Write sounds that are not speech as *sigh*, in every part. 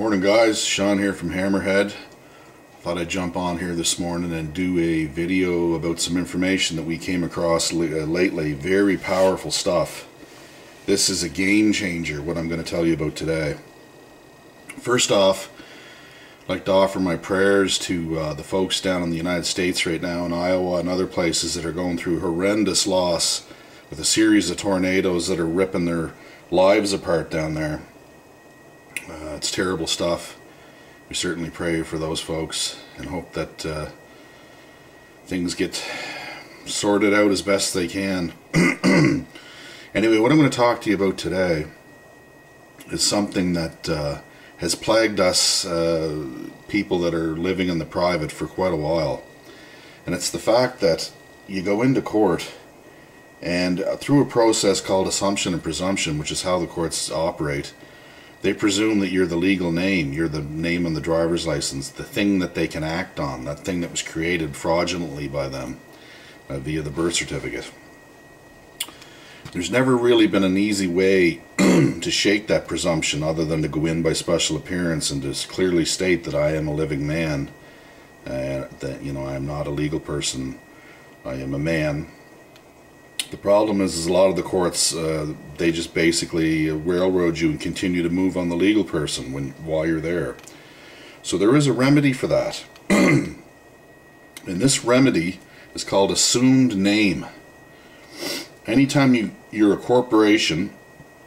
Morning guys, Shawn here from Hammerhead. Thought I'd jump on here this morning and do a video about some information that we came across uh, lately. Very powerful stuff. This is a game changer, what I'm going to tell you about today. First off, I'd like to offer my prayers to uh, the folks down in the United States right now in Iowa and other places that are going through horrendous loss with a series of tornadoes that are ripping their lives apart down there. It's terrible stuff. We certainly pray for those folks and hope that uh, things get sorted out as best they can. *clears throat* anyway, what I'm going to talk to you about today is something that uh, has plagued us uh, people that are living in the private for quite a while. And it's the fact that you go into court and uh, through a process called assumption and presumption, which is how the courts operate, they presume that you're the legal name, you're the name on the driver's license, the thing that they can act on, that thing that was created fraudulently by them uh, via the birth certificate. There's never really been an easy way *clears throat* to shake that presumption other than to go in by special appearance and just clearly state that I am a living man, uh, that you know I am not a legal person, I am a man, the problem is, is a lot of the courts, uh, they just basically railroad you and continue to move on the legal person when while you're there. So there is a remedy for that. *clears throat* and this remedy is called assumed name. Anytime you, you're a corporation,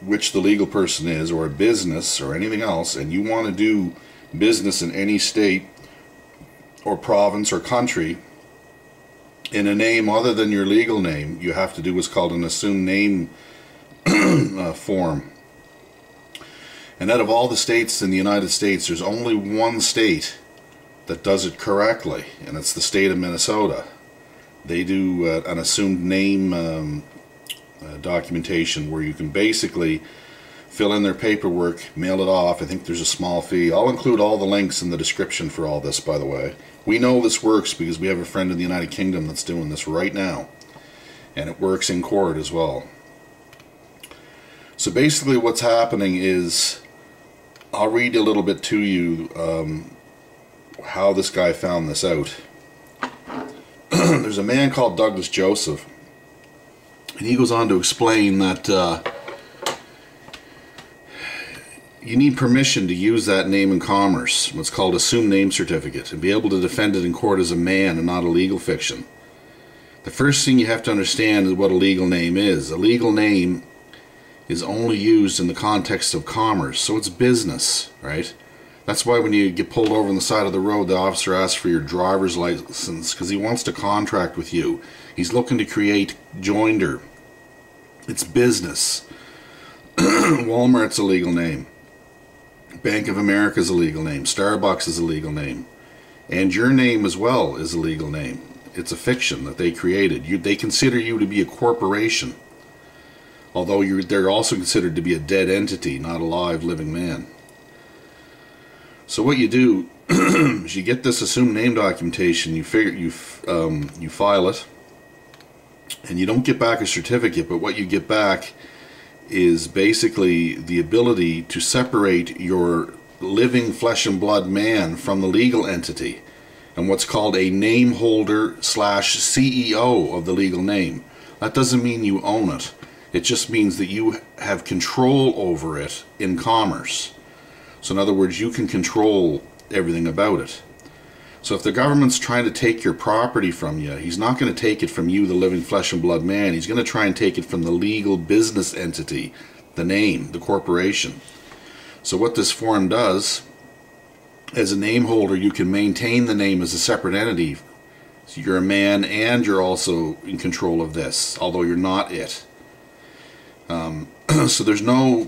which the legal person is, or a business, or anything else, and you want to do business in any state, or province, or country, in a name other than your legal name, you have to do what's called an assumed name *clears throat* uh, form. And out of all the states in the United States, there's only one state that does it correctly, and it's the state of Minnesota. They do uh, an assumed name um, uh, documentation where you can basically fill in their paperwork, mail it off. I think there's a small fee. I'll include all the links in the description for all this, by the way. We know this works because we have a friend in the United Kingdom that's doing this right now. And it works in court as well. So basically what's happening is, I'll read a little bit to you um, how this guy found this out. *clears throat* There's a man called Douglas Joseph, and he goes on to explain that uh, you need permission to use that name in commerce, what's called assumed name certificate, and be able to defend it in court as a man and not a legal fiction. The first thing you have to understand is what a legal name is. A legal name is only used in the context of commerce, so it's business, right? That's why when you get pulled over on the side of the road, the officer asks for your driver's license because he wants to contract with you. He's looking to create joinder. It's business. *clears throat* Walmart's a legal name. Bank of America is a legal name. Starbucks is a legal name. And your name as well is a legal name. It's a fiction that they created. You, they consider you to be a corporation. Although they're also considered to be a dead entity, not a live, living man. So what you do *clears throat* is you get this assumed name documentation, you figure you um, you file it, and you don't get back a certificate, but what you get back is basically the ability to separate your living flesh and blood man from the legal entity and what's called a name holder slash CEO of the legal name. That doesn't mean you own it. It just means that you have control over it in commerce. So in other words, you can control everything about it. So if the government's trying to take your property from you, he's not going to take it from you, the living flesh and blood man. He's going to try and take it from the legal business entity, the name, the corporation. So what this form does, as a name holder, you can maintain the name as a separate entity. So you're a man and you're also in control of this, although you're not it. Um, *clears throat* so there's no,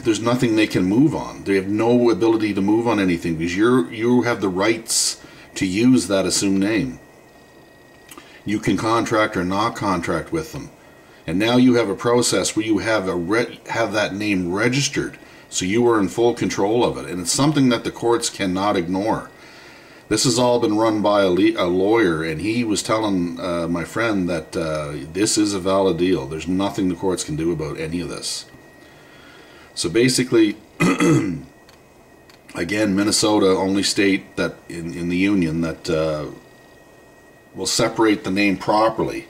there's nothing they can move on. They have no ability to move on anything because you're you have the rights to use that assumed name. You can contract or not contract with them. And now you have a process where you have a have that name registered, so you are in full control of it, and it's something that the courts cannot ignore. This has all been run by a, a lawyer, and he was telling uh, my friend that uh, this is a valid deal. There's nothing the courts can do about any of this. So basically, *clears throat* Again, Minnesota only state that in, in the union that uh, will separate the name properly.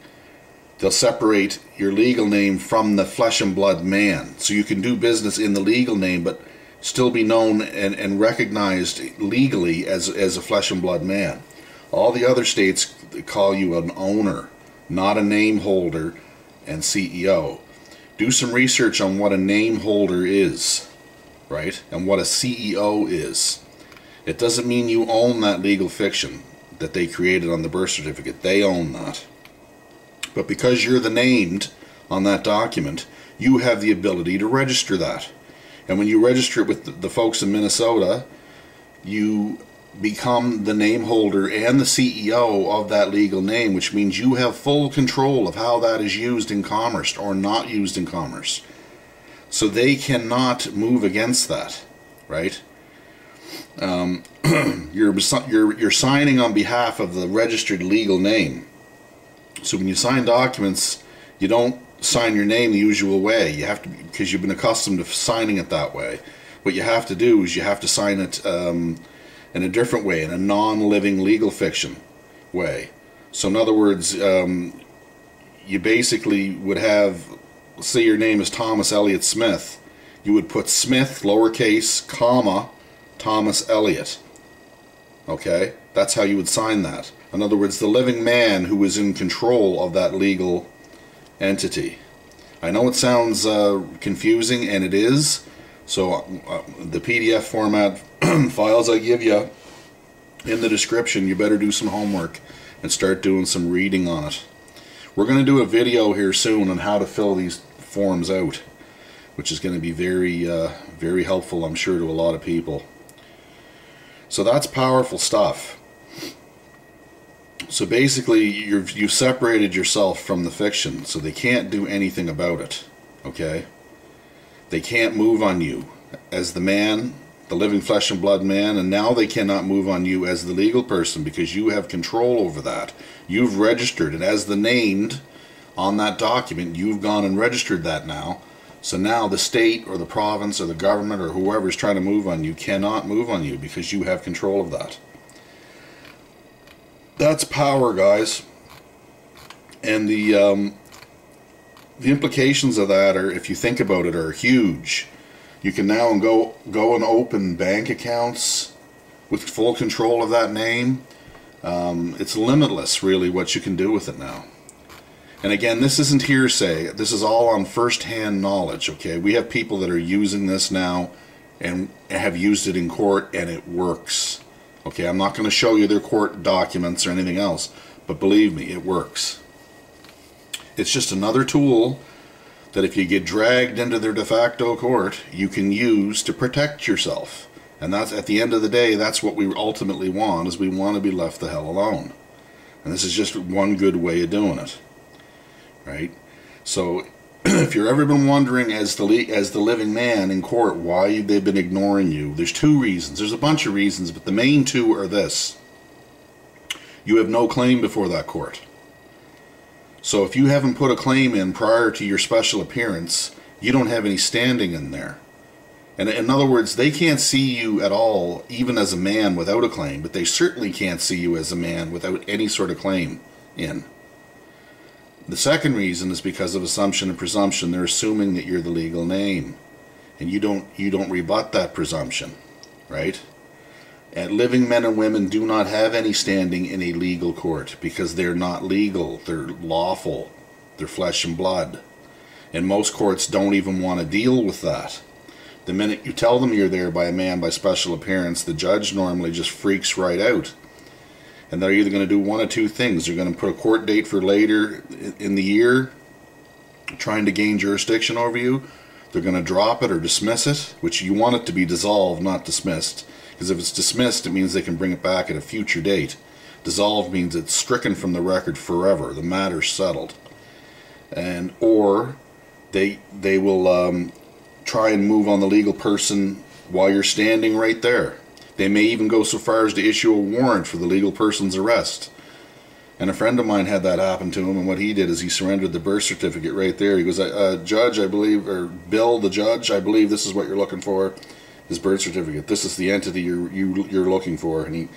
They'll separate your legal name from the flesh and blood man. So you can do business in the legal name, but still be known and, and recognized legally as, as a flesh and blood man. All the other states call you an owner, not a name holder and CEO. Do some research on what a name holder is, right? And what a CEO is. It doesn't mean you own that legal fiction that they created on the birth certificate. They own that. But because you're the named on that document, you have the ability to register that. And when you register it with the, folks in Minnesota, you become the name holder and the CEO of that legal name, which means you have full control of how that is used in commerce or not used in commerce. So they cannot move against that, right? Um, *clears throat* you're, you're, you're signing on behalf of the registered legal name. So when you sign documents, you don't sign your name the usual way. You have to because you've been accustomed to signing it that way. What you have to do is you have to sign it um, in a different way, in a non-living legal fiction way. So in other words, um, you basically would have, say your name is Thomas Elliot Smith, you would put Smith lowercase comma Thomas Elliot. Okay, that's how you would sign that. In other words, the living man who is in control of that legal entity. I know it sounds uh, confusing, and it is. So uh, the PDF format *clears throat* files I give you in the description, you better do some homework and start doing some reading on it. We're going to do a video here soon on how to fill these forms out, which is going to be very, uh, very helpful, I'm sure, to a lot of people. So that's powerful stuff. So basically, you've, you've separated yourself from the fiction, so they can't do anything about it. Okay? They can't move on you as the man, the living flesh and blood man, and now they cannot move on you as the legal person because you have control over that. You've registered, and as the named on that document, you've gone and registered that now. So now the state or the province or the government or whoever is trying to move on you cannot move on you because you have control of that. That's power, guys. And the um, the implications of that are, if you think about it, are huge. You can now go go and open bank accounts with full control of that name. Um, it's limitless, really, what you can do with it now. And again, this isn't hearsay. This is all on first-hand knowledge. Okay, we have people that are using this now and have used it in court, and it works. Okay, I'm not going to show you their court documents or anything else, but believe me, it works. It's just another tool that if you get dragged into their de facto court, you can use to protect yourself. And that's at the end of the day, that's what we ultimately want is we want to be left the hell alone. And this is just one good way of doing it. Right? So *clears throat* if you've ever been wondering as the as the living man in court why they've been ignoring you, there's two reasons. There's a bunch of reasons, but the main two are this. You have no claim before that court. So if you haven't put a claim in prior to your special appearance, you don't have any standing in there. And in other words, they can't see you at all, even as a man without a claim, but they certainly can't see you as a man without any sort of claim in. The second reason is because of assumption and presumption. They're assuming that you're the legal name, and you don't you don't rebut that presumption, right? And living men and women do not have any standing in a legal court because they're not legal. They're lawful. They're flesh and blood. And most courts don't even want to deal with that. The minute you tell them you're there by a man by special appearance, the judge normally just freaks right out and they're either going to do one of two things. They're going to put a court date for later in the year, trying to gain jurisdiction over you. They're going to drop it or dismiss it, which you want it to be dissolved, not dismissed. Because if it's dismissed, it means they can bring it back at a future date. Dissolved means it's stricken from the record forever. The matter's settled. And or they they will um, try and move on the legal person while you're standing right there. They may even go so far as to issue a warrant for the legal person's arrest. And a friend of mine had that happen to him, and what he did is he surrendered the birth certificate right there. He goes, uh, Judge, I believe, or Bill, the judge, I believe this is what you're looking for. his birth certificate. This is the entity you're you, you're looking for, and he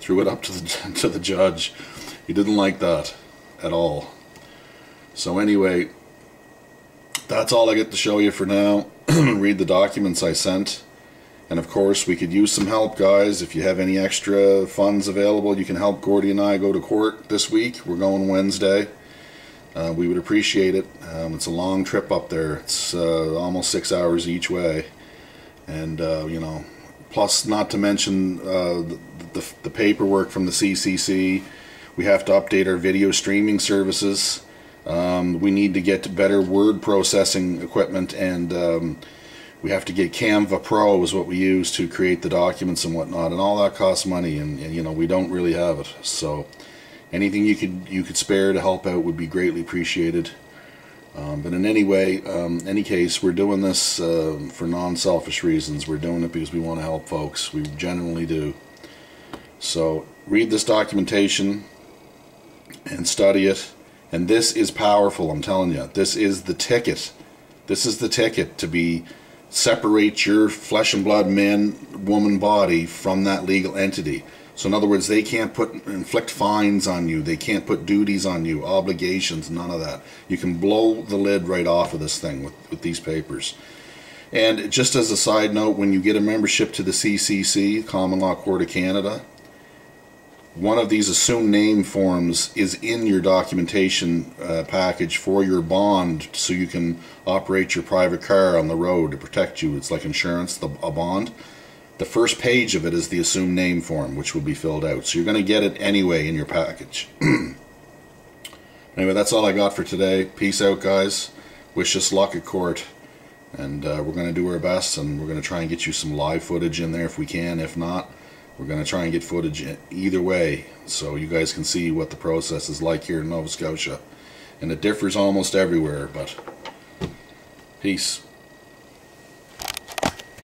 threw it up to the *laughs* to the judge. He didn't like that at all. So anyway, that's all I get to show you for now. *clears throat* Read the documents I sent. And of course, we could use some help, guys. If you have any extra funds available, you can help Gordy and I go to court this week. We're going Wednesday. Uh, we would appreciate it. Um, it's a long trip up there. It's uh, almost six hours each way. And, uh, you know, plus not to mention uh, the, the, the paperwork from the CCC. We have to update our video streaming services. Um, we need to get better word processing equipment and um, we have to get Canva Pro is what we use to create the documents and whatnot and all that costs money and, and, you know we don't really have it. So anything you could you could spare to help out would be greatly appreciated. Um, but in any way um, any case we're doing this uh, for non-selfish reasons. We're doing it because we want to help folks. We genuinely do. So read this documentation and study it. And this is powerful, I'm telling you. This is the ticket. This is the ticket to be separate your flesh and blood man woman body from that legal entity. So in other words, they can't put inflict fines on you. They can't put duties on you, obligations, none of that. You can blow the lid right off of this thing with, with these papers. And just as a side note, when you get a membership to the CCC, Common Law Court of Canada, one of these assumed name forms is in your documentation uh, package for your bond so you can operate your private car on the road to protect you. It's like insurance, the, a bond. The first page of it is the assumed name form, which will be filled out. So you're going to get it anyway in your package. *clears throat* anyway, that's all I got for today. Peace out, guys. Wish us luck at court. And uh, we're going to do our best, and we're going to try and get you some live footage in there if we can. If not, we're going to try and get footage either way so you guys can see what the process is like here in Nova Scotia. And it differs almost everywhere, but peace.